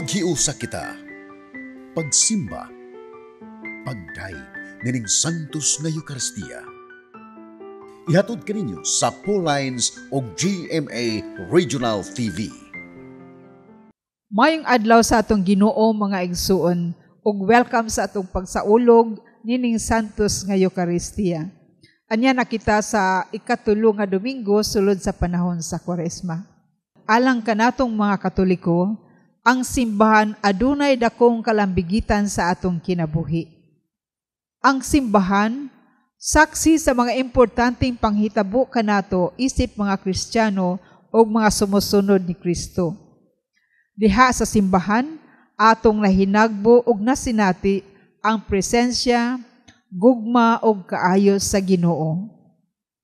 Maghiusa kita. Pagsimba. Pagday nining Santos nga Eucharistia. Ihatod kaninyo sa Paul Lines o GMA Regional TV. Mayong adlaw sa atong Ginoo mga igsuon ug welcome sa atong pagsaulog nining Santos nga Eucharistia. Anya na kita sa ikatulo nga Domingo sulod sa panahon sa Kwaresma. Alang kanatong mga Katoliko, ang simbahan adunay dakong kalambigitan sa atong kinabuhi. Ang simbahan saksi sa mga importanteng panghitabo kanato isip mga Kristiyano o mga sumusunod ni Kristo. Diha sa simbahan, atong nahinagbo og nasinati ang presensya, gugma o kaayos sa Ginoo.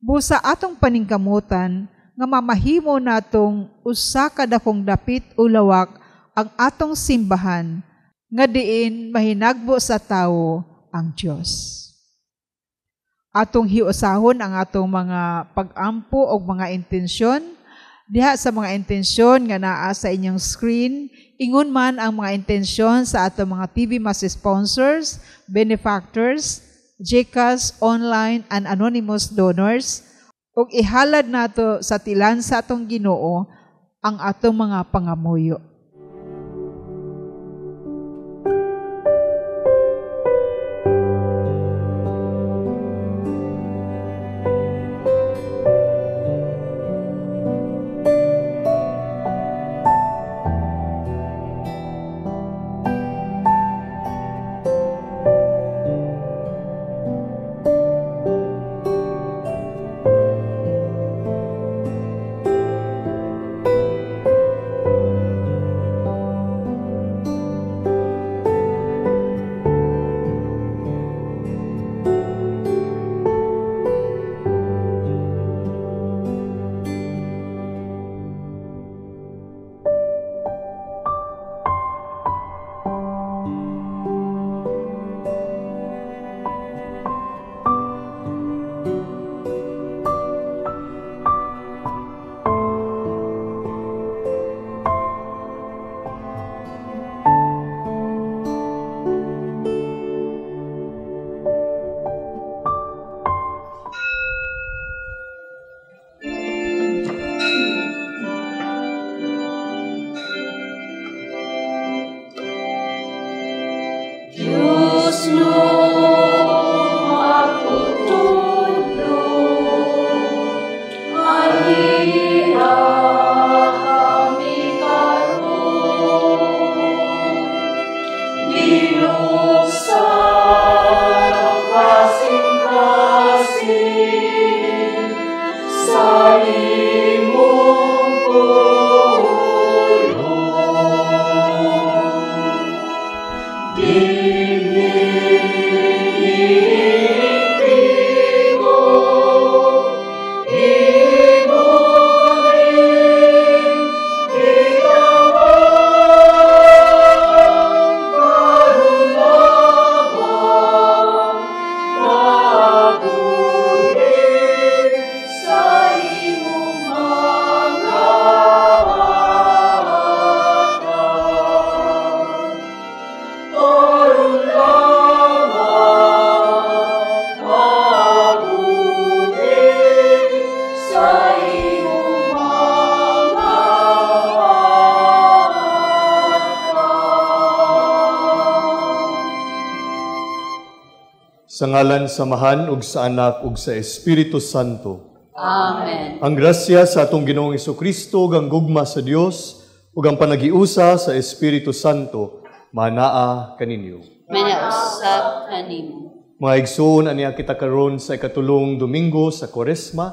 Busa atong paningkamutan nga mamahimo natong usa ka dakong dapit o lawak ang atong simbahan nga diin mahinagbo sa tawo ang Dios. Atong hiusahon ang atong mga pag-ampo o mga intensyon diha sa mga intensyon nga naa sa inyong screen ingon man ang mga intensyon sa atong mga TV mas sponsors, benefactors, GCash, online and anonymous donors ug ihalad nato sa tilan sa atong Ginoo ang atong mga pangamuyo. Sa ngalan samahan ug sa anak ug sa Espiritu Santo. Amen. Ang grasya sa atong Ginoong Kristo ug ang gugma sa Dios ug ang panagiusa sa Espiritu Santo manaa kaninyo. Manausap kanimo. Mga igsoon aniya kita karon sa ikatulong Domingo sa Koresma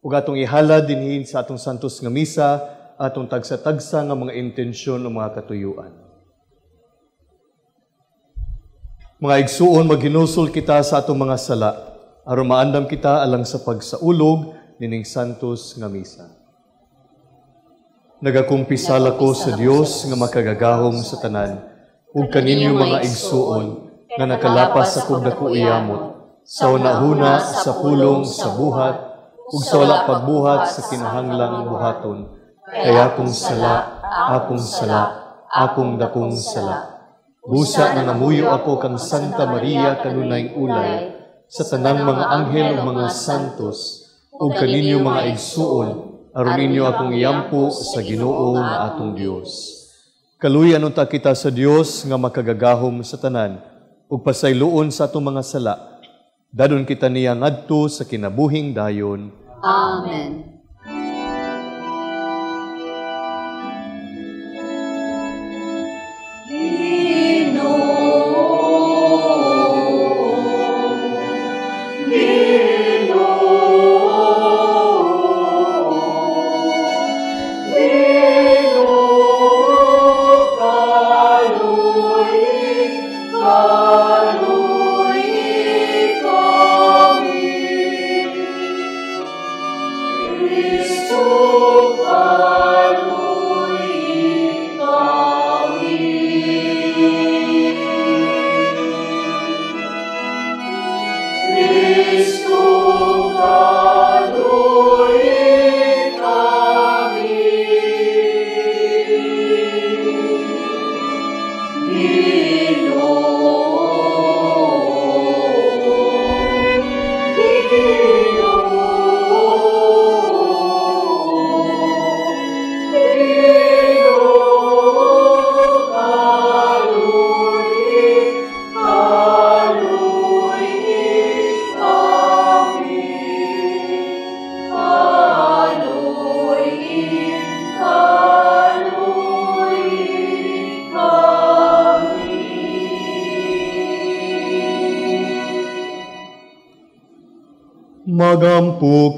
ug atong ihalad dinhin sa atong santos nga misa atong tagsa-tagsa nga mga intensyon o mga katuyuan. Mga igsuon, maghinusol kita sa atong mga sala, aron maandam kita alang sa pagsaulog nining Santos nga misa. Nagakumpisala ko sa Dios nga makagagahom sa tanan, ug kaninyo mga igsuon nga nakalapas sa kog dako iyamot, sa unahuna sa pulong sa buhat, ug sa wala pagbuhat sa kinahanglang buhaton, kaya akong sala, akong sala, akong dakong sala. Busa na namuyo ako kang Santa Maria kanunay ulay, sa tanang mga anghel ug mga santos, ug kaninyo mga igsuon, aron ninyo akong iyampo sa Ginoo nga atong Dios. Kaluyan unta kita sa Dios nga makagagahom sa tanan, ug pasayloon sa atong mga sala. Dadon kita niya ngadto sa kinabuhing dayon. Amen.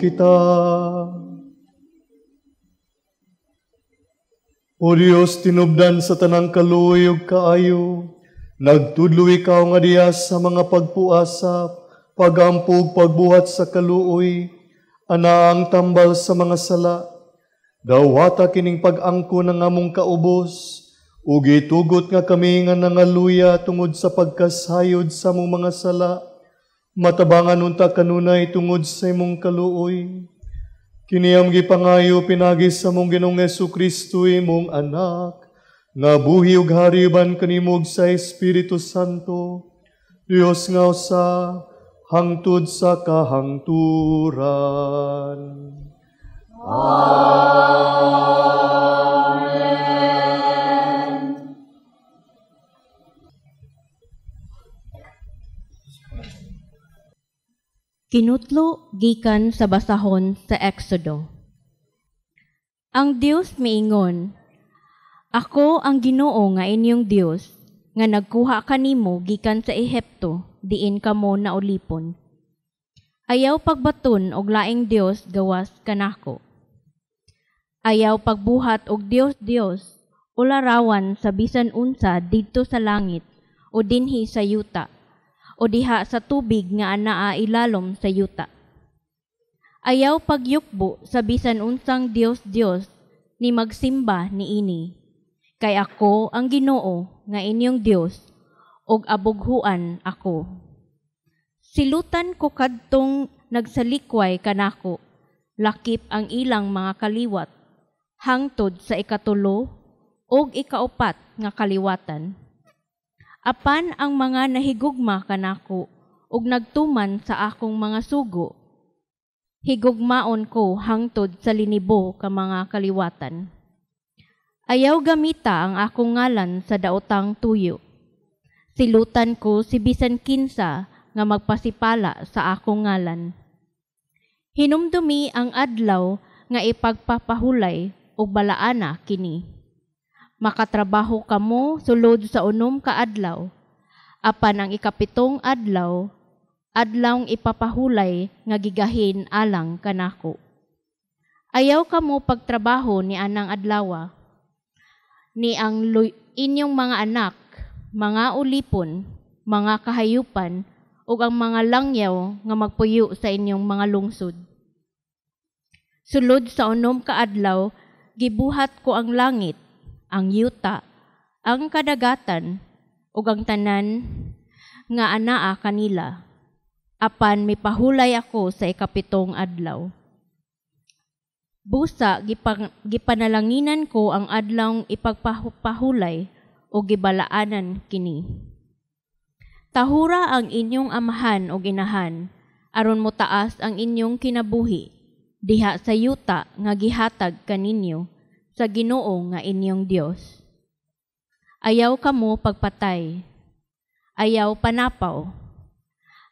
Kita. O Diyos, tinubdan sa tanang kaluoy ug kaayo, nagtudlo ikaw nga diya sa mga pagpuasap, pagampog pagbuhat sa kaluoy, ana ang tambal sa mga sala, dawata kining pag-angko ng among kaubos, ug itugot nga kami nga nangaluya tungod sa pagkasayod sa among mga sala, matabangan unta kanunay tungod sa imong kaluoy. Kiniyam gipangayo pinagis sa mong Ginoong Yesu Kristo imong anak, nga buhi ug hariban kanimog sa Espiritu Santo, Dios nga usa hangtod sa kahangturan. Kinutlo gikan sa basahon sa Exodo. Ang Dios miingon, Ako ang Ginoo nga inyong Dios, nga nagkuha kanimo gikan sa Ehipto, diin kamo na ulipon. Ayaw pagbaton og laing Dios gawas kanako. Ayaw pagbuhat og Dios Dios, ularawan sa bisan unsa didto sa langit o dinhi sa yuta o diha sa tubig nga anaa ilalom sa yuta. Ayaw pagyukbo sa bisan unsang Dios Dios ni magsimba ni ini. Kay ako ang Ginoo nga inyong Dios og abughuan ako. Silutan ko kadtong nagsalikway kanako, lakip ang ilang mga kaliwat, hangtod sa ikatulo og ikaupat nga kaliwatan apan ang mga nahigugma kanako ug nagtuman sa akong mga sugo? Higugmaon ko hangtod sa linibo ka mga kaliwatan. Ayaw gamita ang akong ngalan sa daotang tuyo. Silutan ko si bisan kinsa nga magpasipala sa akong ngalan. Hinumdumi ang adlaw nga ipagpapahulay ug balaana kini makatrabaho kamo sulod sa unom ka adlaw. Apan ang ikapitong adlaw, adlawng ipapahulay nga gigahin alang kanako. Ayaw kamo pagtrabaho ni anang adlawa. Ni ang inyong mga anak, mga ulipon, mga kahayupan, ug ang mga langyaw nga magpuyo sa inyong mga lungsod. Sulod sa unom ka adlaw, gibuhat ko ang langit ang yuta, ang kadagatan, ug ang tanan nga anaa kanila. Apan mipahulay ako sa ikapitong adlaw. Busa, gipang, gipanalanginan ko ang adlawng ipagpahulay o gibalaanan kini. Tahura ang inyong amahan o ginahan, aron mo taas ang inyong kinabuhi, diha sa yuta nga gihatag kaninyo sa Ginoo nga inyong Dios. Ayaw kamo pagpatay, ayaw panapaw,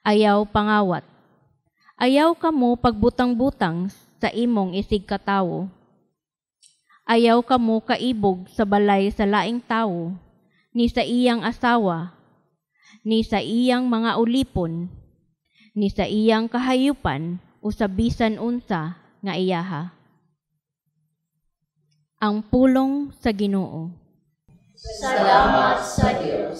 ayaw pangawat, ayaw kamo pagbutang-butang sa imong isig katawo. Ayaw kamo kaibog sa balay sa laing tawo, ni sa iyang asawa, ni sa iyang mga ulipon, ni sa iyang kahayupan o sa bisan unsa nga iyaha. Ang pulong sa Ginoo. Salamat sa Diyos.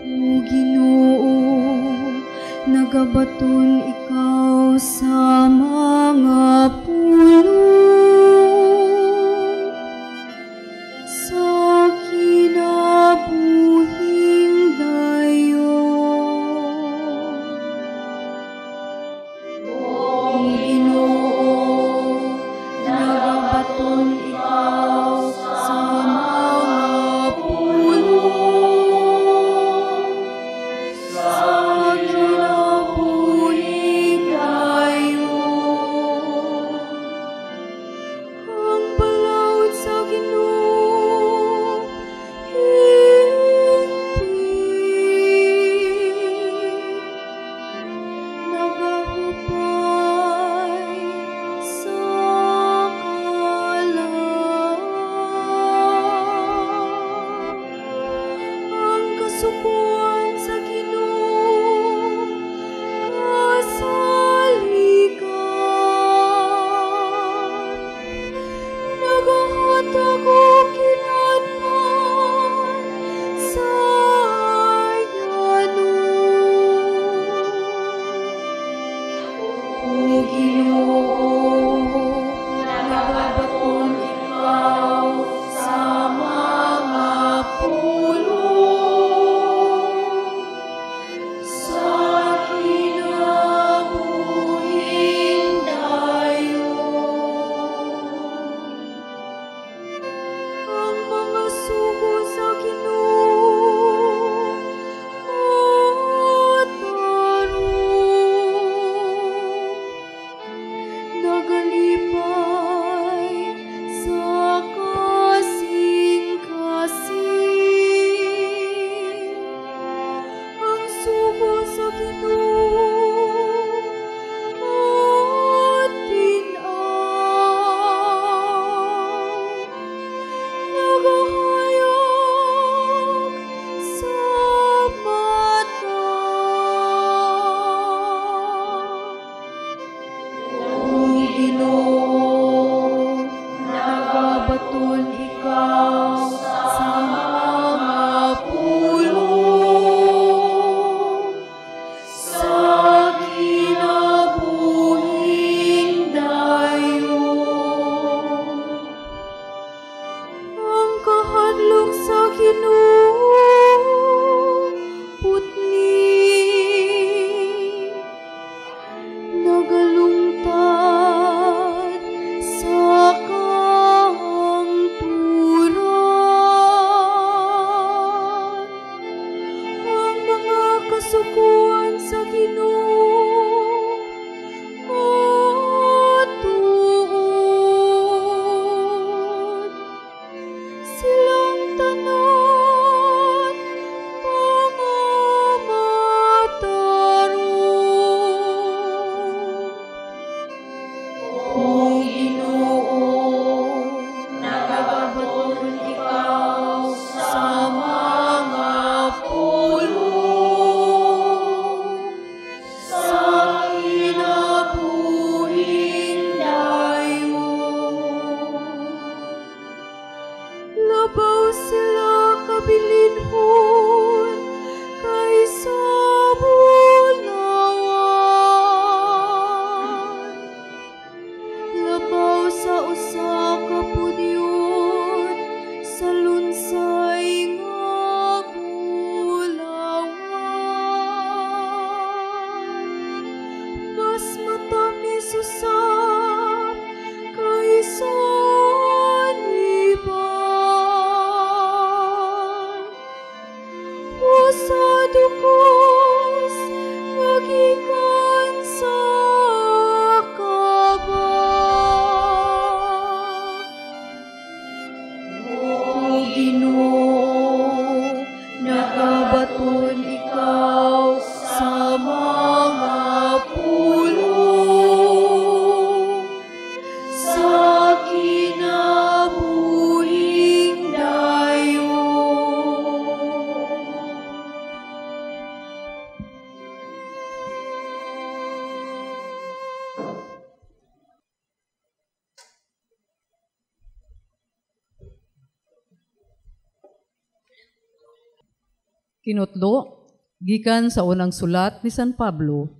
O Ginoo, nagabaton ikaw sa mga pulo. Sugo Labaw sa Kinutlo, gikan sa unang sulat ni San Pablo,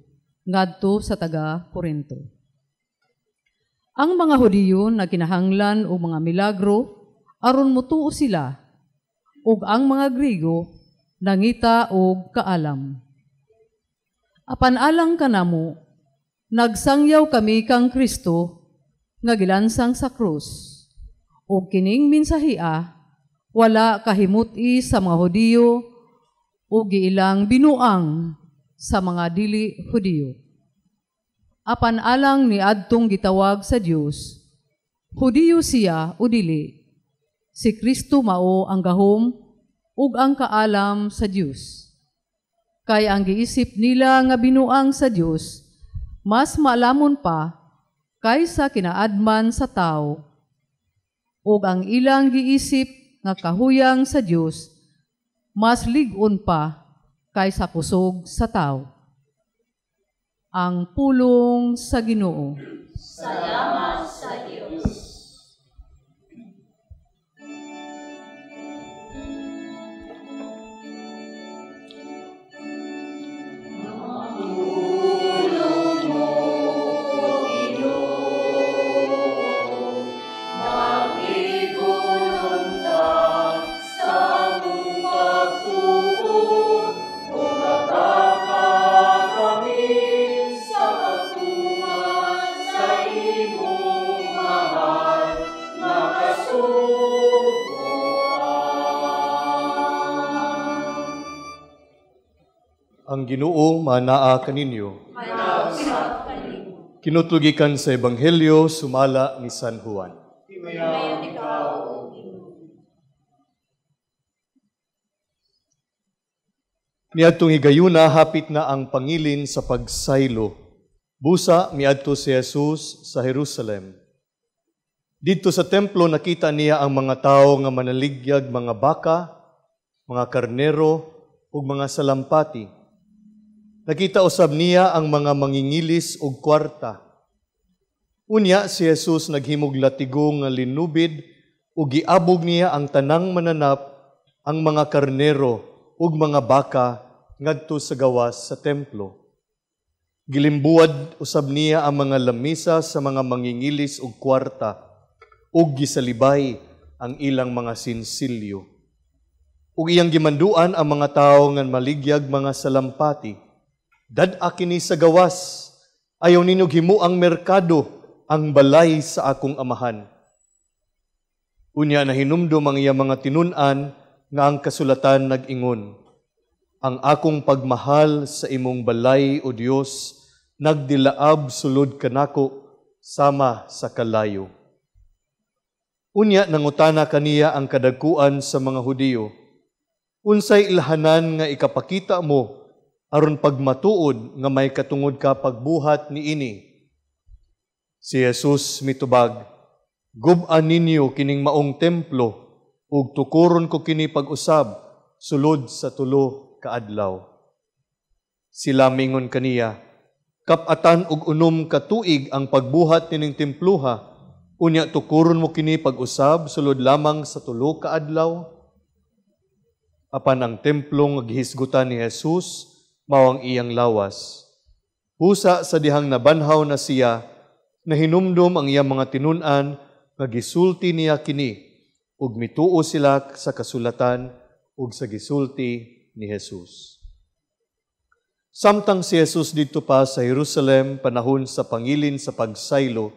ngadto sa taga Corinto. Ang mga Hudiyo na kinahanglan o mga milagro, aron mutuo sila, ug ang mga Grigo, nangita og kaalam. Apan alang kanamo, nagsangyaw kami kang Kristo, nga gilansang sa krus, ug kining minsahia, wala kahimuti sa mga Hudiyo, o giilang binuang sa mga dili Hudiyo. Apan alang ni adtong gitawag sa Dios, Hudiyo siya o dili. Si Kristo mao ang gahom ug ang kaalam sa Dios. Kay ang giisip nila nga binuang sa Dios, mas maalamon pa kaysa kinaadman sa tao. Ug ang ilang giisip nga kahuyang sa Dios, mas ligon pa kaysa kusog sa tao. Ang pulong sa Ginoo. Salamat sa Ang Ginoo manaa kaninyo. Kinutugikan sa Ebanghelyo sumala ni San Juan. Niadtong higayuna hapit na ang pangilin sa pagsaylo. Busa miadto si Jesus sa Jerusalem. Dito sa templo nakita niya ang mga tao nga manaligyag mga baka, mga karnero ug mga salampati. Nakita usab niya ang mga mangingilis ug kwarta. Unya si Jesus naghimog latigo nga linubid ug giabog niya ang tanang mananap ang mga karnero ug mga baka ngadto sa gawas sa templo. Gilimbuad usab niya ang mga lamisa sa mga mangingilis ug kwarta ug gisalibay ang ilang mga sinsilyo. Ug iyang gimanduan ang mga tawo nga maligyag mga salampati. Dad-a kini sa gawas, ayaw ninyo himo ang merkado, ang balay sa akong amahan. Unya na hinumdum ang iya mga tinunan nga ang kasulatan nag-ingon. Ang akong pagmahal sa imong balay o Dios nagdilaab sulod kanako sama sa kalayo. Unya nangutana kaniya ang kadagkuan sa mga Hudiyo. Unsay ilhanan nga ikapakita mo aron pagmatuod nga may katungod ka pagbuhat ni ini. Si Jesus mitubag, Gub-an ninyo kining maong templo, ug tukuron ko kini pag-usab, sulod sa tulo kaadlaw. Sila mingon kaniya, Kapatan ug unom ka tuig ang pagbuhat nining templuha, unya tukuron mo kini pag-usab, sulod lamang sa tulo kaadlaw. Apan ang templong gihisgutan ni Jesus, mao ang iyang lawas. Husa sa dihang nabanhaw na siya, nahinumdum ang iyang mga tinunan, nga gisulti niya kini, ug mituo sila sa kasulatan, ug sa gisulti ni Jesus. Samtang si Jesus dito pa sa Jerusalem panahon sa pangilin sa pagsaylo,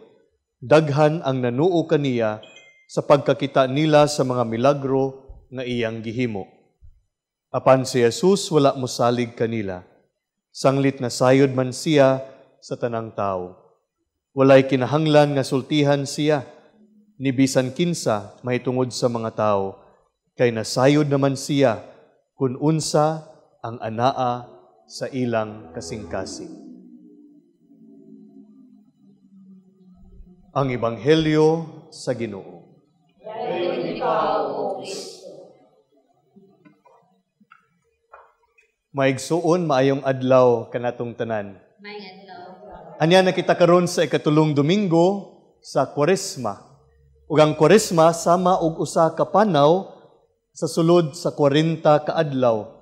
daghan ang nanuo kaniya sa pagkakita nila sa mga milagro nga iyang gihimo. Apan si Jesus wala mosalig kanila. Sanglit na sayod man siya sa tanang tao. Walay kinahanglan nga sultihan siya, ni bisan kinsa mahitungod sa mga tao, kay nasayod naman siya kun unsa ang anaa sa ilang kasing-kasing. Ang Ebanghelyo sa Ginoo. Maigsuon maayong adlaw kanatong tanan. Anya na kita karon sa ikatulong Domingo sa Kwaresma. Ug ang Kwaresma sama og usa ka panaw sa sulod sa 40 ka adlaw.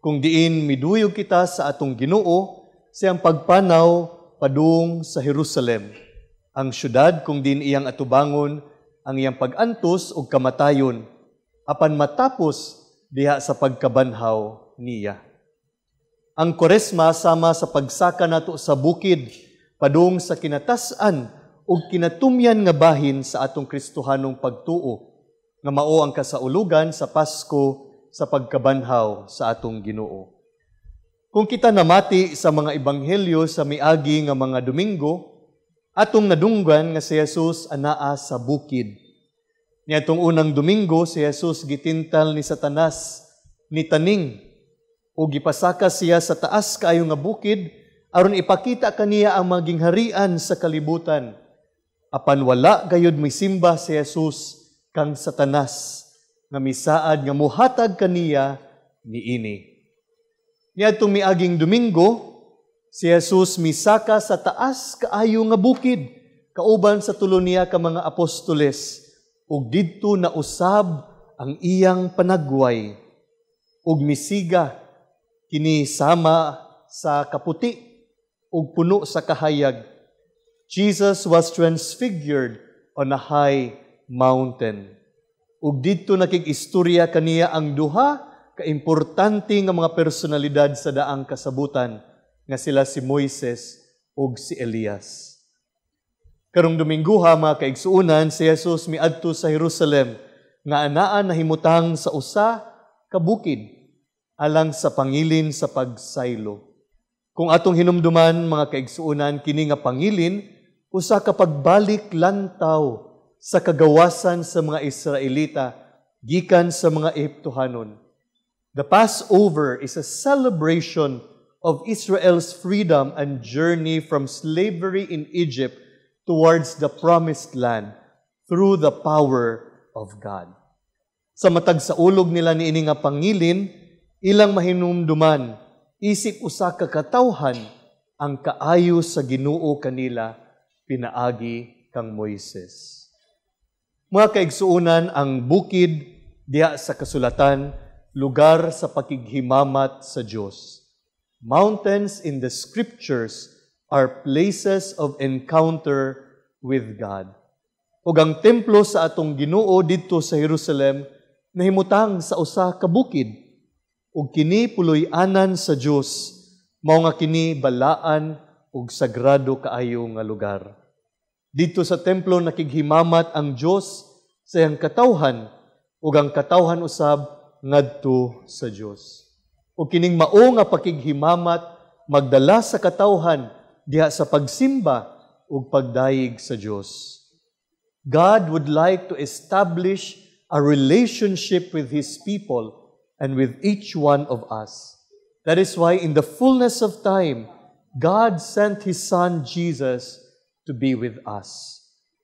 kung diin miduyog kita sa atong Ginoo siyang pagpanaw padung sa Jerusalem, ang syudad kung din iyang atubangon ang iyang pagantos ug kamatayon apan matapos diha sa pagkabanhaw niya. Ang Koresma sama sa pagsaka nato sa bukid padung sa kinatasan ug kinatumyan nga bahin sa atong Kristohanong pagtuo nga mao ang kasaulugan sa Pasko sa pagkabanhaw sa atong Ginoo. Kung kita namati sa mga ebanghelyo sa miagi nga mga Domingo, atong nadunggan nga si Jesus anaa sa bukid. Niadtong unang Domingo si Jesus gitintal ni Satanas ni taning o gipasaka siya sa taas kaayo nga bukid aron ipakita kaniya ang maging harian sa kalibutan. Apan wala gayud simba si Jesus kang Satanas nga misaad nga muhatag kaniya niini. Niadtong miaging Domingo, si Jesus misaka sa taas kaayo nga bukid kauban sa tulo niya ka mga apostoles ug didto na usab ang iyang panagway ug misiga kini sama sa kaputi ug puno sa kahayag. Jesus was transfigured on a high mountain. Ug didto nakig-istorya kaniya ang duha ka importante nga mga personalidad sa daang kasabutan nga sila si Moises ug si Elias. Karong Domingguha mga kaigsuunan si Jesus miadto sa Jerusalem nga anaan nahimutang sa usa ka bukid alang sa pangilin sa pagsaylo. Kung atong hinumduman mga kaigsuunan kini nga pangilin usa ka pagbalik lantaw sa kagawasan sa mga Israelita gikan sa mga Ehiptohanon. The Passover is a celebration of Israel's freedom and journey from slavery in Egypt towards the promised land through the power of God. Sa matag sa ulog nila ni ini nga pangilin, ilang mahinumduman, isip usa ka katawhan ang kaayo sa Ginoo kanila pinaagi kang Moises. Mga kaigsuunan ang bukid diha sa kasulatan, lugar sa pakighimamat sa Dios. Mountains in the scriptures are places of encounter with God. Ug ang templo sa atong Ginoo didto sa Jerusalem nahimutang sa usa ka bukid ug kini puloy-anan sa Dios mao nga kini balaan ug sagrado kaayo nga lugar. Dito sa templo nakighimamat ang Dios sa iyang katawhan ug ang katawhan usab ngadto sa Dios. Ug kining mao nga pakighimamat magdala sa katawhan diha sa pagsimba ug pagdayeg sa Dios. God would like to establish a relationship with His people and with each one of us. That is why, in the fullness of time, God sent His Son Jesus to be with us.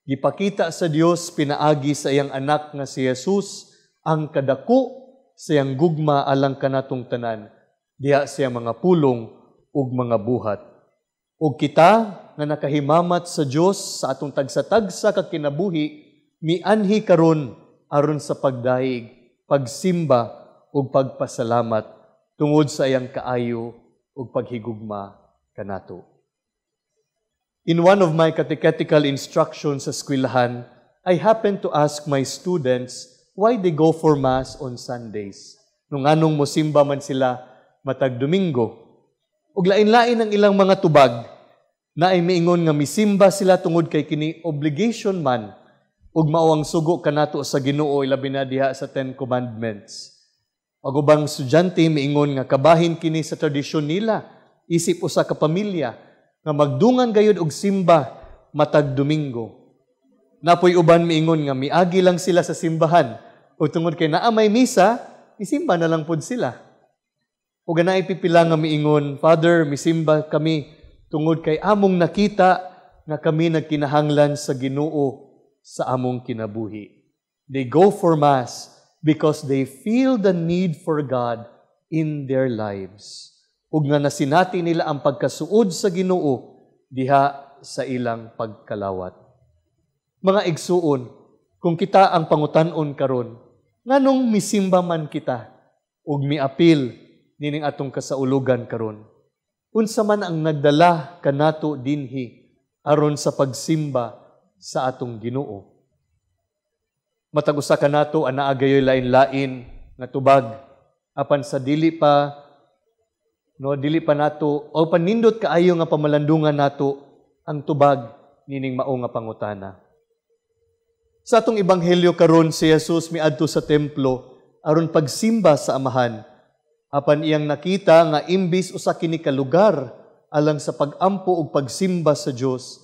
Gipakita sa Dios pinaagi sa iyang anak nga si Jesus ang kadako sa iyang gugma alang kanatong tanan diha siya mga pulong ug mga buhat. Ug kita nga nakahimamat sa Dios sa atong tagsa-tagsa ka kinabuhi mianhi karon aron sa pagdaig, pagsimba ug pagpasalamat tungod sa iyang kaayo ug paghigugma kanato. In one of my catechetical instructions sa eskwelahan, I happened to ask my students why they go for Mass on Sundays. Nung anong mosimba man sila matag Domingo. Ug lain-lain ang ilang mga tubag na ay miingon nga misimba sila tungod kay kini obligation man ug mao ang sugo kanato sa Ginoo ilabi na diha sa Ten Commandments. Agubang estudyante miingon nga kabahin kini sa tradisyon nila, isip usa ka pamilya nga magdungan gayud og simba matag Domingo. Napoy uban miingon nga miagi lang sila sa simbahan ug tungod kay naa may misa, isimba na lang pud sila. O ganay pipila nga miingon, Father, misimba kami tungod kay among nakita nga kami nagkinahanglan sa Ginoo sa among kinabuhi. They go for mass because they feel the need for God in their lives. Ug nga nasinati nila ang pagkasuod sa Ginoo diha sa ilang pagkalawat. Mga igsuon, kung kita ang pangutanon karon, nganong misimba man kita ug miapil nining atong kasaulugan karon. Unsa man ang nagdala kanato dinhi aron sa pagsimba sa atong Ginoo. Matag usa kanato ana agayoy lain-lain nga tubag apan sa dili pa no dili pa nato o panindot kaayo nga pamalandungan nato ang tubag nining mao nga pangutana. Sa atong ebanghelyo karon si Jesus miadto sa templo aron pagsimba sa amahan apan iyang nakita nga imbis usa kini ka lugar alang sa pagampo ug pagsimba sa Dios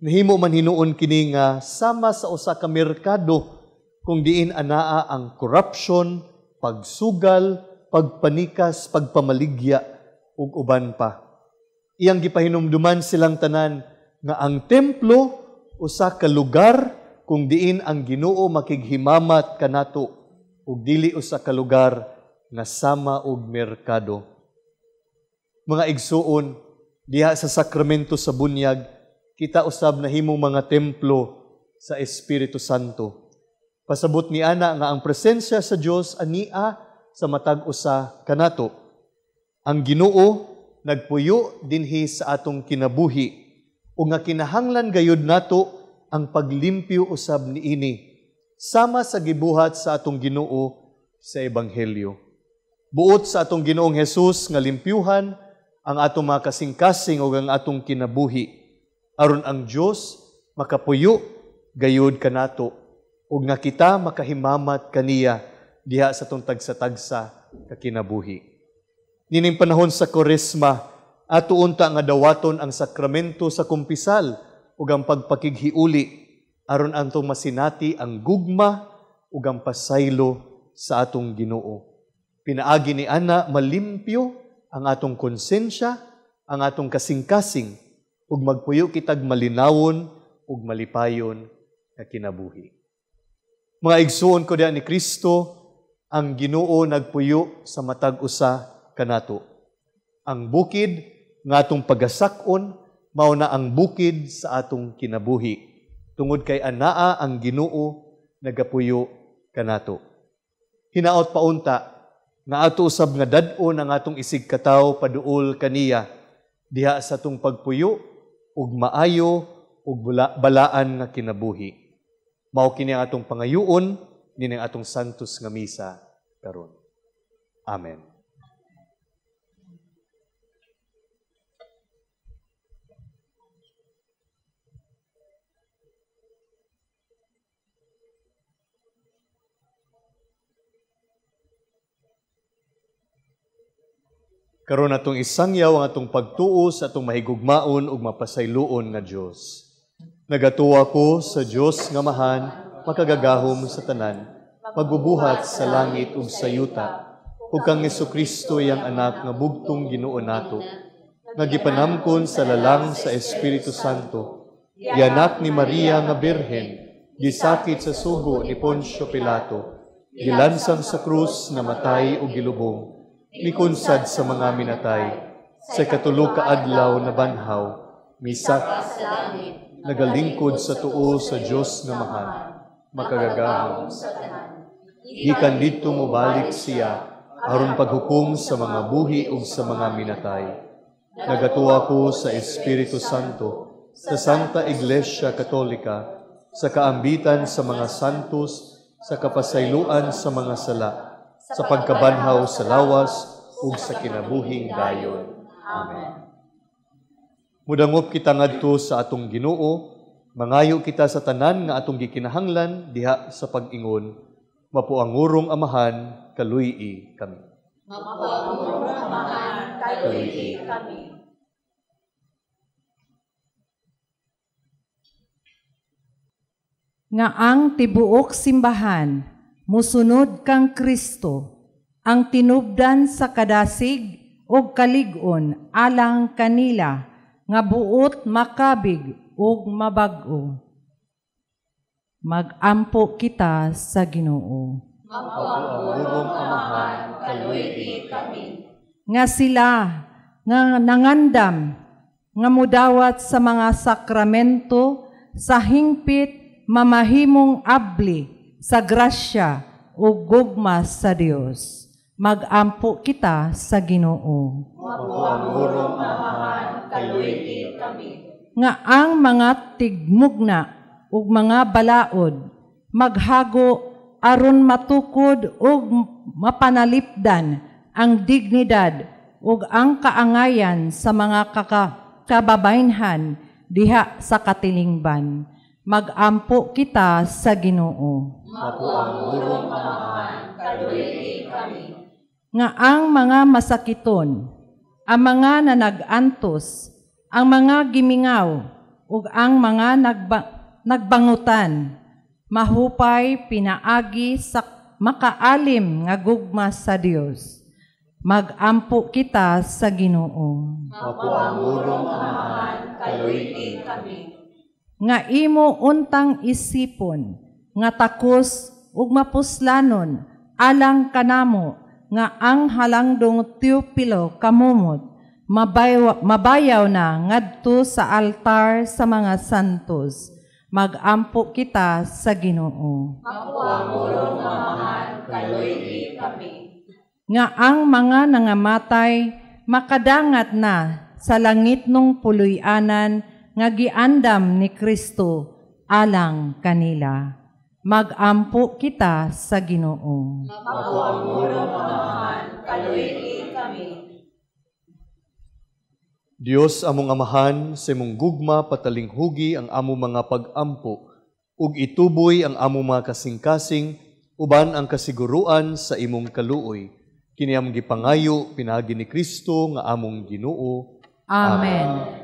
nahimo man hinuon kini nga sama sa usa ka merkado kung diin anaa ang corruption, pagsugal, pagpanikas, pagpamaligya ug uban pa. Iyang gipahinumduman silang tanan nga ang templo usa ka lugar kung diin ang Ginoo makighimamat kanato ug dili usa ka lugar nga sama og merkado. Mga igsuon, diha sa sakramento sa bunyag, kita usab na himong mga templo sa Espiritu Santo. Pasabot ni ana nga ang presensya sa Dios ania sa matag usa kanato. Ang Ginoo nagpuyo dinhi sa atong kinabuhi o nga kinahanglan gayud nato ang paglimpyo usab niini sama sa gibuhat sa atong Ginoo sa ebanghelyo. Buot sa atong Ginoong Hesus nga limpyuhan ang atong mga kasing-kasing o ang atong kinabuhi aron ang Dios makapuyo gayud kanato ug nga kita makahimamat kaniya diha sa tong tagsa-tagsa ka kinabuhi. Nining panahon sa Koresma, ato unta nga dawaton ang sakramento sa kumpisal ug ang pagpakighiuli aron antong masinati ang gugma ug ang pasaylo sa atong Ginoo. Pinaagi ni ana malimpyo ang atong konsensya, ang atong kasing-kasing ug magpuyo kitag malinawon ug malipayon nga kinabuhi. Mga igsuon ko diyan ni Kristo, ang Ginoo nagpuyo sa matag usa kanato. Ang bukid nga atong pagasakon mao na ang bukid sa atong kinabuhi. Tungod kay anaa ang Ginoo nagapuyo kanato. Hinaot paunta nga ato usab nga dad-on ang atong isig kataw paduol kaniya diha sa tong pagpuyo ug maayo ug balaan nga kinabuhi. Mao kini ang atong pangayuon nining atong santos nga misa karon. Amen. Karon atong isangyaw ang atong pagtuo sa atong mahigugmaon ug mapasayloon nga Dios. Nagatuwa ko sa Dios nga mahan, makagagahom sa tanan, magbubuhat sa langit ug sa yuta, ug kang Kristo yang anak nga bugtong Ginoo nato, nga gipanamkon sa lalang sa Espiritu Santo, gianak ni Maria nga Birhen, gisakit sa sugo ni Poncio Pilato, gilansang sa krus na matay ug gilubong, mikunsad sa mga minatay, sa katulog ka adlaw na banhaw, misak nagalingkod sa tuo sa Dios nga mahal, makagagahom sa tanan. Gikan dito mo balik siya, aron paghukom sa mga buhi ug sa mga minatay. Nagatuwa ko sa Espiritu Santo, sa Santa Iglesia Katolika, sa kaambitan sa mga santos, sa kapasayloan sa mga sala, sa pagkabanhaw sa lawas ug sa kinabuhing dayon. Amen. Mudangop kita ngadto sa atong Ginoo, mangayo kita sa tanan nga atong gikinahanglan diha sa pag-ingon, mapuangurong amahan, kaluyi kami. Mapuangurong amahan, kaluyi kami. Nga ang tibuok simbahan, musunod kang Kristo, ang tinubdan sa kadasig o kaligon alang kanila, nga buot makabig ug mabag-o. Magampo kita sa Ginoo. Mapuangurong amahan, kaluyi kami. Nga sila nga nangandam nga mudawat sa mga sakramento sa hingpit mamahimong abli sa grasya o gugma sa Dios. Magampo kita sa Ginoo. Mapuamurong amahan, Kaluiti kami. Nga ang mga tigmugna ug mga balaod maghago aron matukod ug mapanalipdan ang dignidad ug ang kaangayan sa mga kaka- kababaynhan diha sa katilingban. Magampo kita sa Ginoo. mapuamurong Amahan, kaluiti kami. Nga ang mga masakiton, ang mga nanag-antos, ang mga gimingaw, ug ang mga nagba- nagbangutan, mahupay pinaagi sa makaalim nga gugma sa Dios. Magampo kita sa Ginoo. mapuamurong Amahan, kaluiti kami. Nga imo untang isipon, nga takos ug mapuslanon alang kanamo nga ang halangdong Teopilo kamumot mabayaw, mabayaw na ngadto sa altar sa mga santos. Magampo kita sa Ginoo. Mapuamurong amahan, kaluiti kami. Nga ang mga nangamatay makadangat na sa langit nung puluyanan nga giandam ni Kristo alang kanila. Magampo kita sa Ginoo. Mapuamurong amahan, kaluiti kami. Dios among amahan, sa imong gugma patalinghugi ang amo mga pag-ampo, ug ituboy ang amo mga kasing-kasing, uban ang kasiguruan sa imong kaluoy. Kini among gipangayo, pinagi ni Kristo nga among Ginoo. Amen.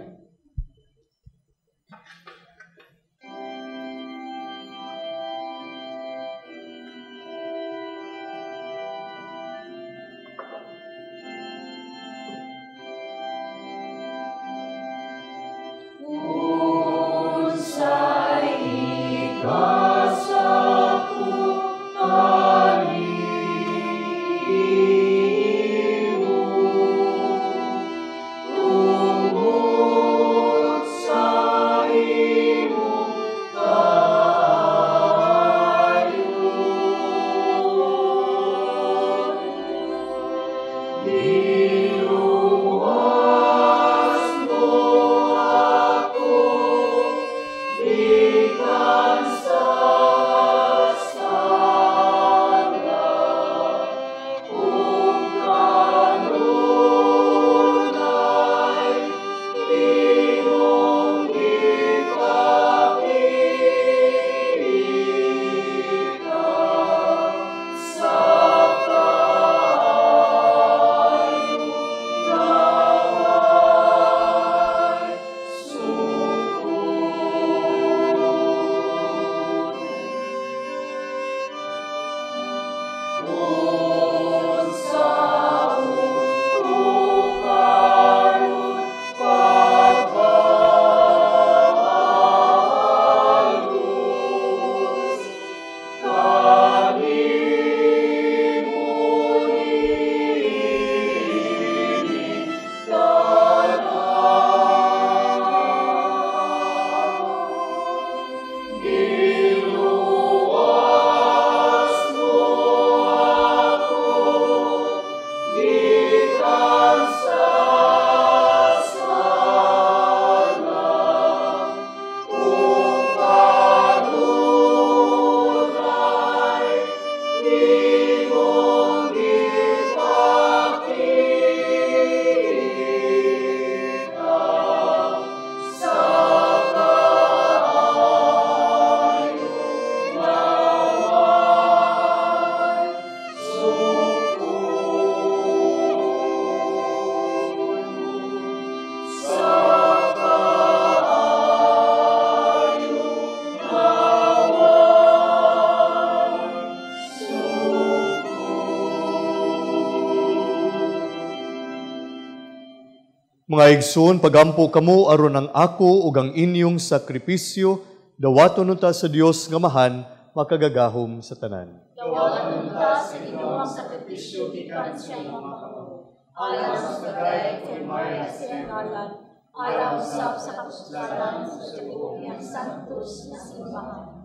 Mga igsoon, pagampo kamo aron ang ako ug ang inyong sakripisyo, dawaton unta sa Dios nga mahan, makagagahom sa tanan. Dawaton ta sa inyong sakripisyo gikan sa imong Panginoon. Alang sa pagay kay Maria sa ngalan, alang usab sa kapuslanan sa tibuok niyang santos na simbahan.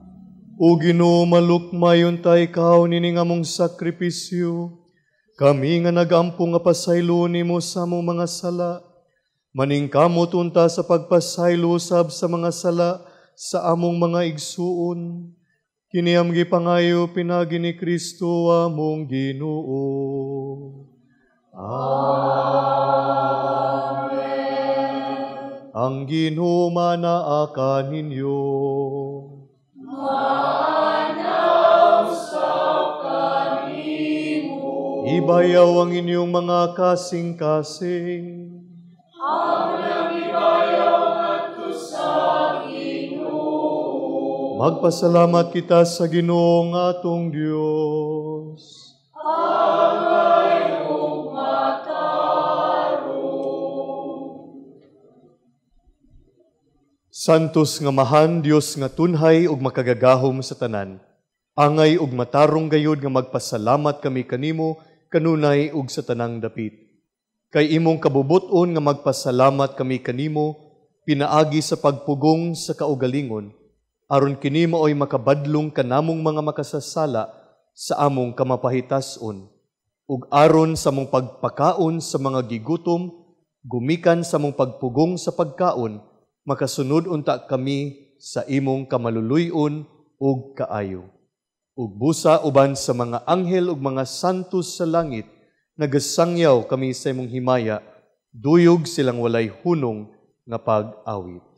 O Ginoo malukmayon ta ikaw nining among sakripisyo, Kami nga nagampo nga pasaylo nimo sa among mga sala, maning kamo tunta sa pagpasaylo sab sa mga sala sa among mga igsuon. Kini am gipangayo pinagi ni Kristo among Ginoo. Amen. Ang Ginoo manaa ninyo. Ibayaw ang inyong mga kasing-kasing. Magpasalamat kita sa Ginoong atong Dios. Santos nga mahan Dios nga tunhay ug makagagahom sa tanan. Angay ug matarong gayud nga magpasalamat kami kanimo kanunay ug sa tanang dapit. Kay imong kabubuton nga magpasalamat kami kanimo pinaagi sa pagpugong sa kaugalingon. Aron kini maoy makabadlong kanamong mga makasasala sa among kamapahitas-on ug aron sa mong pagpakaon sa mga gigutom gumikan sa mong pagpugong sa pagkaon makasunod unta kami sa imong kamaluluyon ug kaayo. Ug busa uban sa mga anghel ug mga santos sa langit nagasangyaw kami sa imong himaya. Duyog silang walay hunong nga pag-awit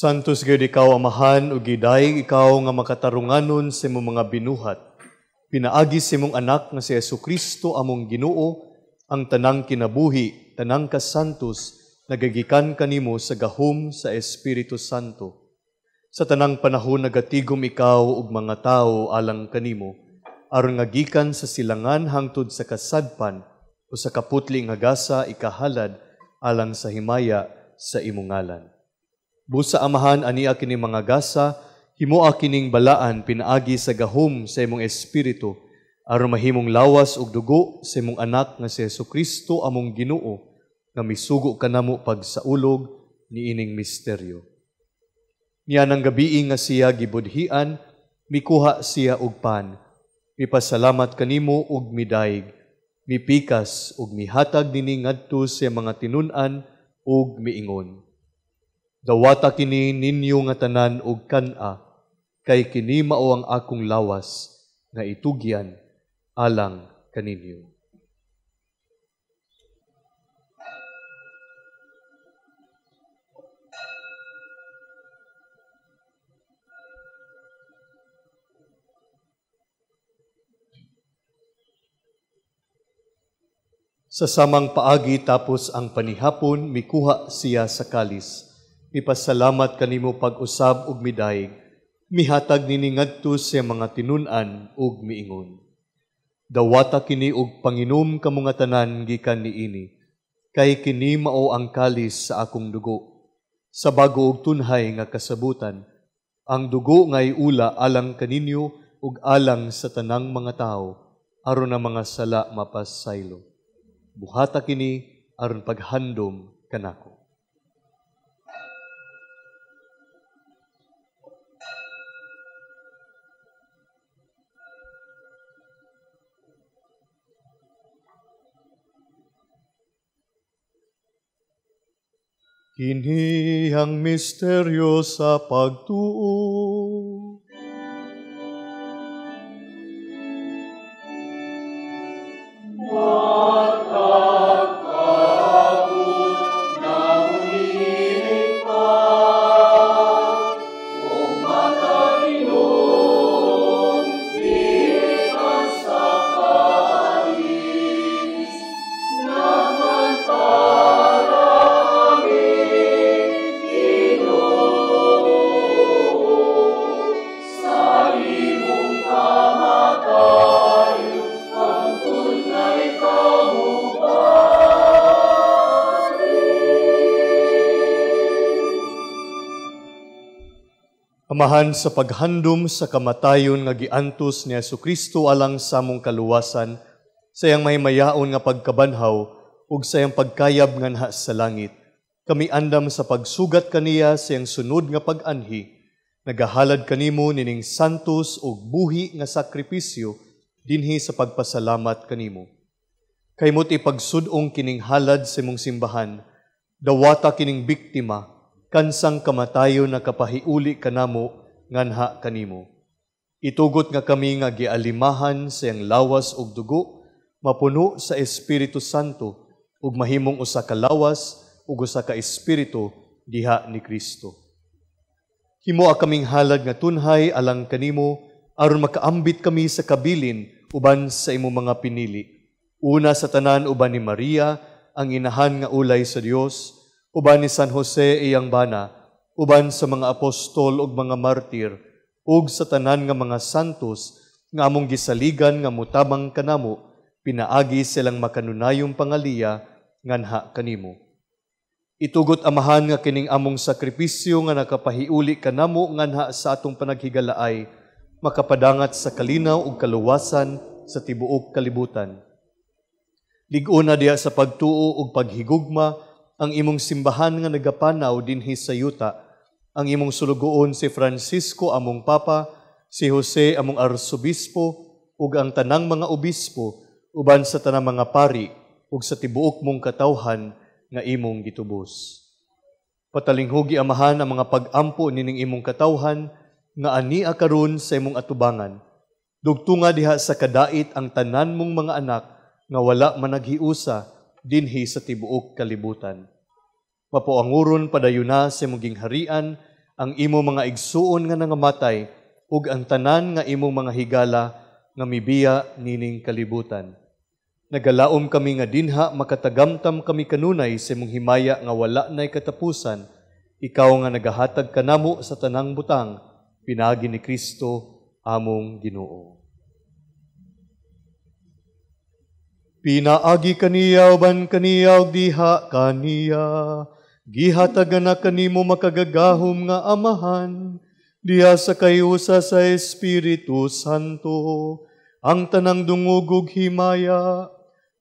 Santos gayud ikaw amahan ug gidayeg ikaw nga makatarunganon sa imong mga binuhat. Pinaagi sa imong anak nga si Kristo among Ginoo ang tanang kinabuhi, tanang kasantos nagagikan kanimo sa gahom sa Espiritu Santo. Sa tanang panahon nagatigom ikaw ug mga tawo alang kanimo aron nga gikan sa silangan hangtod sa kasadpan o sa kaputli nga gasa ikahalad alang sa himaya sa imong ngalan. Busa amahan ania kini mga gasa, himoa kining balaan pinaagi sa gahom sa imong espiritu, aron mahimong lawas ug dugo sa imong anak nga si Kristo among Ginoo, nga misugo kanamo pagsaulog ni ining misteryo. Niya nang gabi nga siya gibudhian, mikuha siya og pan, mipasalamat kanimo ug midayeg, mipikas ug mihatag nini ngadto sa mga tinun-an ug miingon. Dawata kini ninyo nga tanan og kana kay kini mao ang akong lawas nga itugyan alang kaninyo. Sa samang paagi tapos ang panihapon, mikuha siya sa kalis. Ipasalamat kanimo pag-usab ug midayeg. Mihatag nini ngadto sa mga tinun-an ug miingon. Dawata kini og panginom kamo nga tanan gikan niini. kay kini mao ang kalis sa akong dugo. Sa bago og tunhay nga kasabutan, ang dugo ngay ula alang kaninyo ug alang sa tanang mga tao, aron na mga sala mapasaylo. Buhata kini aron paghandom kanako. Kini ang misteryo sa pagtuo. Amahan sa paghandom sa kamatayon nga giantos ni Yesu Kristo alang sa among kaluwasan, sa iyang mahimayaon nga pagkabanhaw, ug sa iyang pagkayab nga nha sa langit. Kami andam sa pagsugat kaniya sa iyang sunod nga pag-anhi, nagahalad kanimo nining santos ug buhi nga sakripisyo dinhi sa pagpasalamat kanimo. Kay mo't ipagsudong kining halad sa imong simbahan, dawata kining biktima, kansang kamatayo na kapahiuli kanamo nganha kanimo. Itugot nga kami nga gialimahan sa iyang lawas ug dugo, mapuno sa Espiritu Santo, ug mahimong usa ka lawas ug usa ka espiritu diha ni Kristo. Himo kaming halad nga tunhay alang kanimo aron makaambit kami sa kabilin uban sa imo mga pinili. Una sa tanan uban ni Maria, ang inahan nga ulay sa Dios, uban ni San Jose iyang bana, uban sa mga apostol ug mga martir, ug sa tanan nga mga santos nga among gisaligan nga mutabang kanamo, pinaagi silang makanunayong pangaliya nganha kanimo. Itugot amahan nga kining among sakripisyo nga nakapahiuli kanamo nganha sa atong panaghigalaay, makapadangat sa kalinaw ug kaluwasan sa tibuok kalibutan. Liguna diya sa pagtuo ug paghigugma ang imong simbahan nga nagapanaw dinhi sa yuta, ang imong sulugoon si Francisco among papa, si Jose among arsobispo ug ang tanang mga obispo uban sa tanang mga pari ug sa tibuok mong katawhan nga imong gitubos. Patalinghugi amahan ang mga pag-ampo nining imong katawhan nga ani karon sa imong atubangan. Dugtunga diha sa kadait ang tanan mong mga anak nga wala man naghiusa dinhi sa tibuok kalibutan. Mapuanguron padayuna sa imong harian ang imo mga igsuon nga nangamatay ug ang tanan nga imong mga higala nga mibiya nining kalibutan. Nagalaom kami nga dinha makatagamtam kami kanunay sa imong himaya nga wala nay katapusan, ikaw nga nagahatag kanamo sa tanang butang, pinagi ni Kristo among Ginoo. Pinaagi kaniya uban kaniya diha kaniya. Gihatagan na kanimo makagagahom nga amahan. Diha sa kayusa sa Espiritu Santo. Ang tanang dungog ug himaya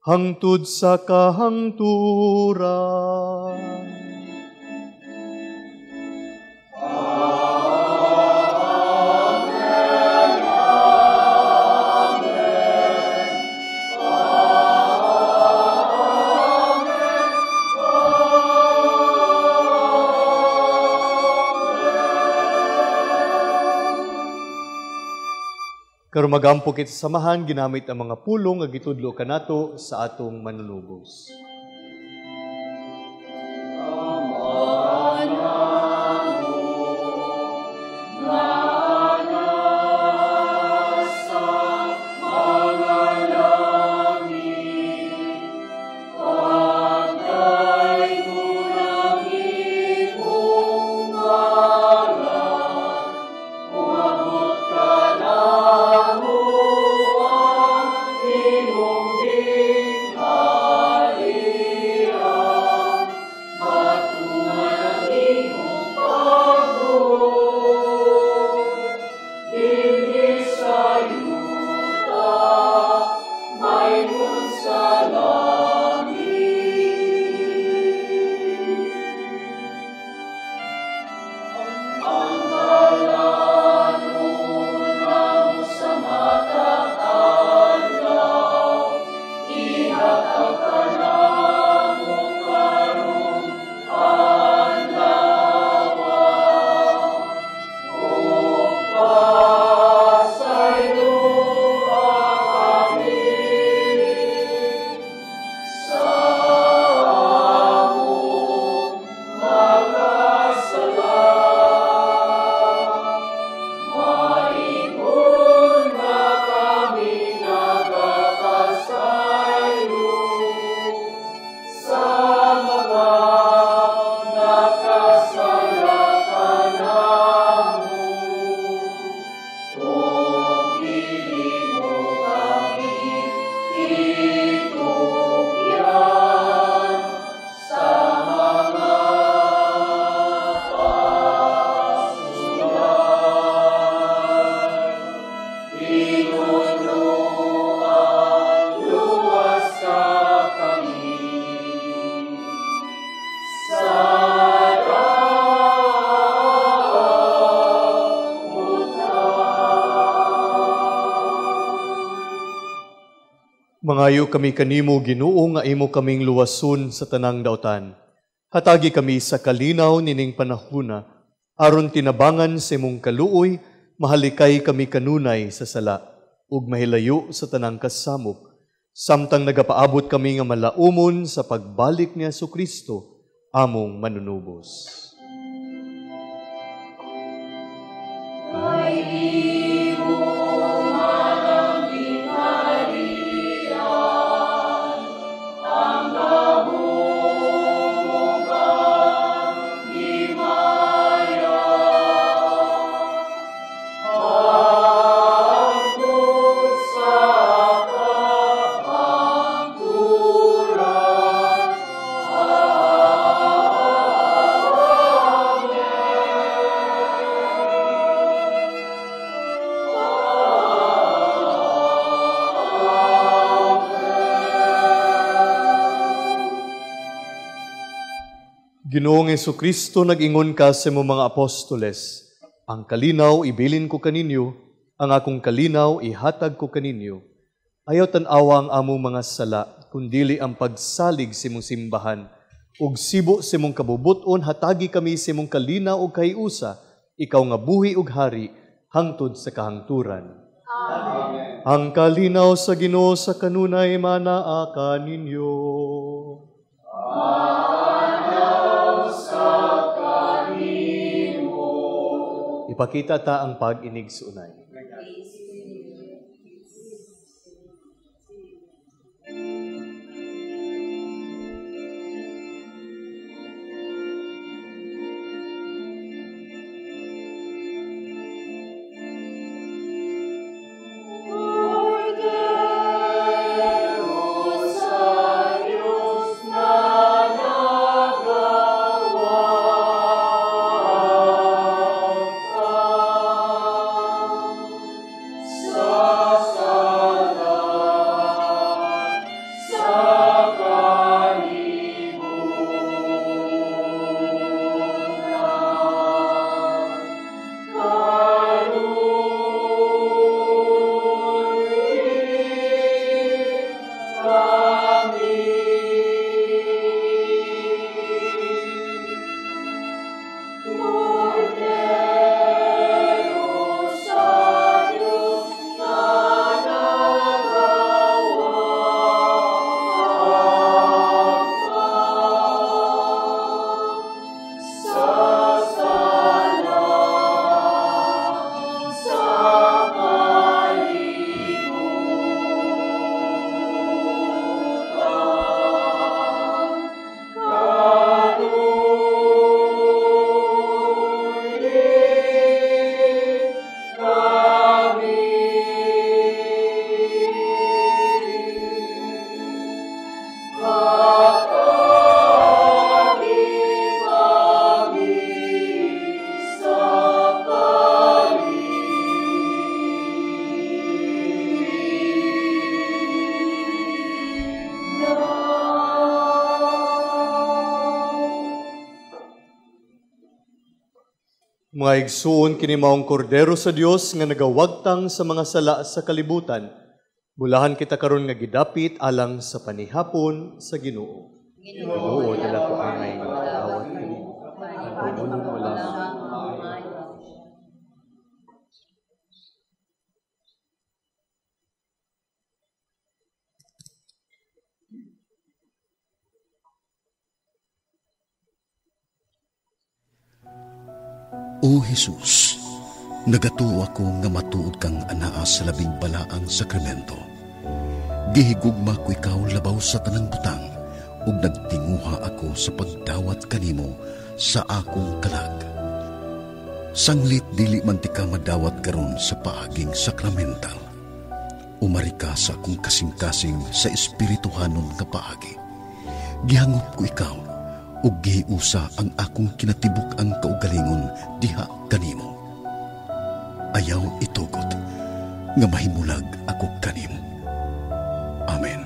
hangtud sa kahangturan. Karon magampo kita samahan ginamit ang mga pulong nga gitudlo kanato sa atong manunubos. Mangayo kami kanimo Ginoo nga imo kaming luwason sa tanang daotan. Hatagi kami sa kalinaw nining panahuna aron tinabangan sa imong kaluoy mahalikay kami kanunay sa sala ug mahilayo sa tanang kasamok. Samtang nagapaabot kami nga malaumon sa pagbalik ni Kristo among manunubos. Ginoong Yesu Kristo nag-ingon ka sa mo mga apostoles, ang kalinaw ibilin ko kaninyo, ang akong kalinaw ihatag ko kaninyo. Ayaw tanawa ang among mga sala, kundili ang pagsalig sa mong simbahan, ug sibo sa mong kabubuton hatagi kami sa mong kalinaw ug kayusa, ikaw nga buhi ug hari, hangtod sa kahangturan. Amen. Ang kalinaw sa Ginoo sa kanunay manaa kaninyo. Ipakita ta ang pag-inig sa Mga igsuon kini maong kordero sa Dios nga nagawagtang sa mga sala sa kalibutan. Bulahan kita karon nga gidapit alang sa panihapon sa Ginoo. Jesus, nagatuwa ko nga matuod kang anaa sa labing balaang sakramento. Gihigugma ko ikaw labaw sa tanang butang ug nagtinguha ako sa pagdawat kanimo sa akong kalag. Sanglit dili man ti ka madawat karon sa paaging sakramental. Umari ka sa akong kasing-kasing sa espirituhanon nga paagi. Gihangop ko ikaw ug giusa ang akong kinatibuk ang kaugalingon diha kanimo. Ayaw itugot nga mahimulag ako kanimo. Amen.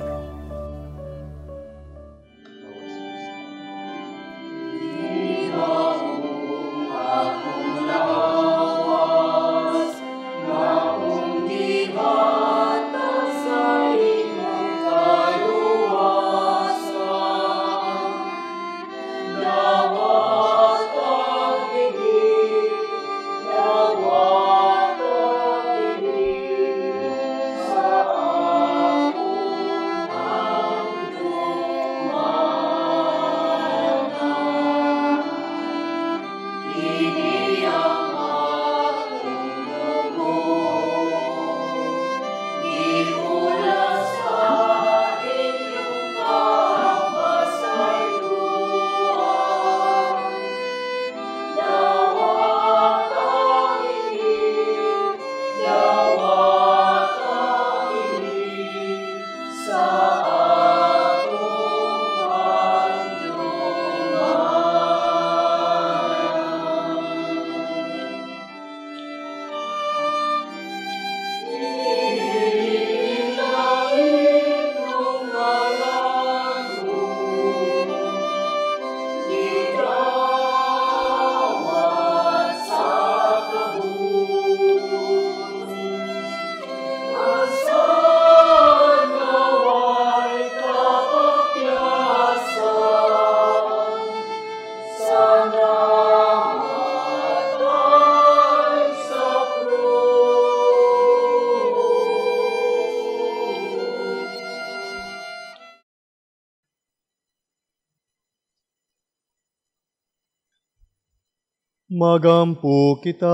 Magampo kita.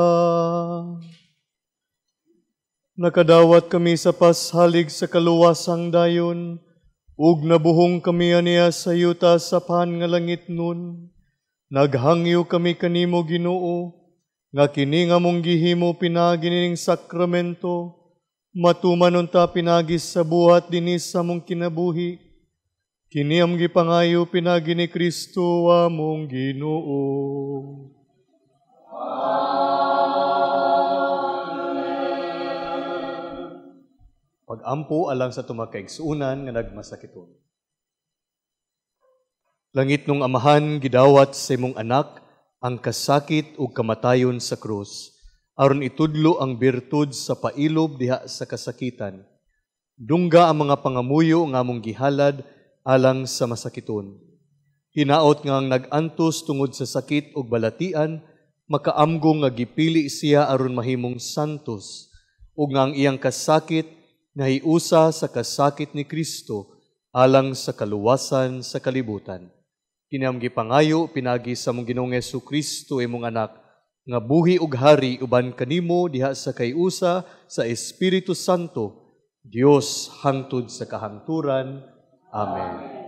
Nakadawat kami sa pashalig sa kaluwasang dayon, ug nabuhong kami aniya sa yuta sa pan nga langit nun. Naghangyo kami kanimo Ginoo, nga kini nga mong gihimo pinagi ning sakramento, matuman unta pinagis sa buhat dinis sa mong kinabuhi. Kini am gipangayo pinagi ni Kristo among Ginoo. Pag-ampo alang sa tumakaigsuunan nga nagmasakiton. Langit nung amahan gidawat sa imong anak ang kasakit ug kamatayon sa krus aron itudlo ang birtud sa pailob diha sa kasakitan. Dungga ang mga pangamuyo nga among gihalad alang sa masakiton. Hinaot nga ang nag-antos tungod sa sakit ug balatian makaamgo nga gipili siya aron mahimong santos ug nga ang iyang kasakit nahiusa sa kasakit ni Kristo alang sa kaluwasan sa kalibutan. Kinam gipangayo pinagi sa mong Ginoong Yesu Kristo imong anak nga buhi ug hari uban kanimo diha sa kayusa sa Espiritu Santo Dios hangtod sa kahangturan. Amen.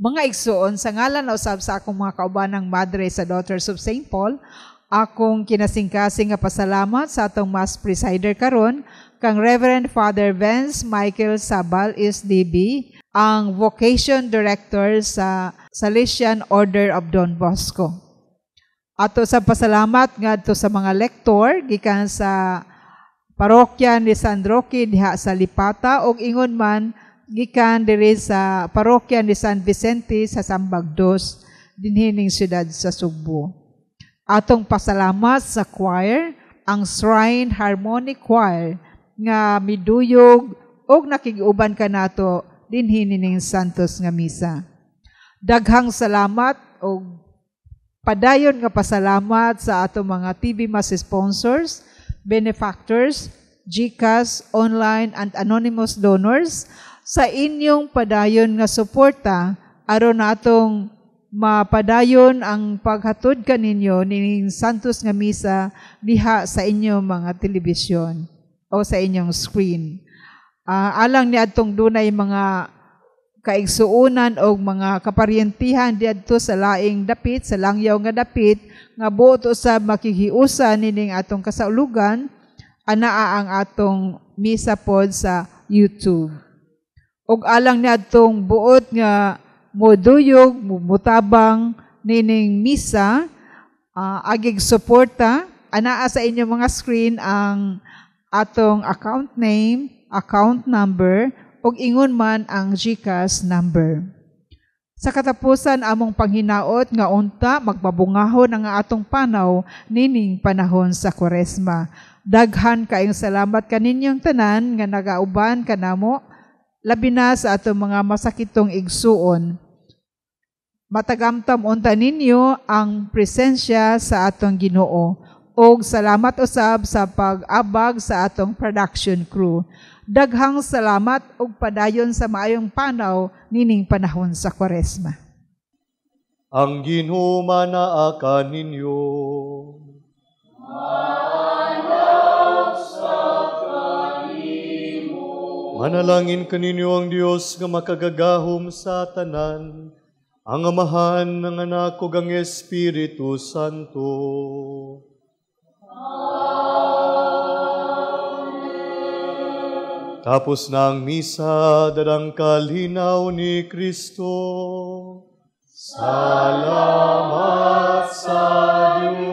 Mga igsuon, sa ngalan na usab sa akong mga kaubanang madre sa Daughters of St. Paul, akong kinasingkasing nga pasalamat sa atong Mass Presider karon kang Reverend Father Vance Michael Sabal is ang Vocation Director sa Salesian Order of Don Bosco. Ato sa pasalamat ngadto sa mga lektor gikan sa parokya ni San Roque diha sa Lipata ug ingon man gikan diri sa parokya ni San Vicente sa Sambagdos dinhining siyudad sa Sugbo. Atong pasalamat sa choir, ang Shrine Harmonic Choir nga miduyog og nakiguban ka nato dinhi ning Santos nga misa. Daghang salamat og padayon nga pasalamat sa ato mga TV Mas sponsors, benefactors, GCash, online and anonymous donors sa inyong padayon nga suporta aron natong mapadayon ang paghatod kaninyo ning Santos nga misa diha sa inyong mga telebisyon o sa inyong screen. Uh, alang ni adtong dunay mga kaigsuunan o mga kaparyentihan diadto sa laing dapit, sa langyaw nga dapit, nga buot sa makihiusa nining atong kasaulugan, anaa ang atong misa pod sa YouTube. Og alang ni adtong buot nga moduyog, mutabang nining misa, uh, agig suporta, anaa sa inyong mga screen ang atong account name, account number, ug ingon man ang GCash number. Sa katapusan among panghinaot nga unta magpabungahon ang atong panaw nining panahon sa Kwaresma. Daghan kayong salamat kaninyong tanan nga nagauban kanamo labi na sa atong mga masakitong igsuon. Matagamtam unta ninyo ang presensya sa atong Ginoo og salamat usab sa pag-abag sa atong production crew. Daghang salamat og padayon sa maayong panaw nining panahon sa Kwaresma. Ang Ginoo manaa ninyo. Manalangin kaninyo ang Dios nga makagagahom sa tanan, ang amahan ng anak ug ang Espiritu Santo. Tapos ng misa, darang kalinaw ni Kristo. Salamat sa Diyos.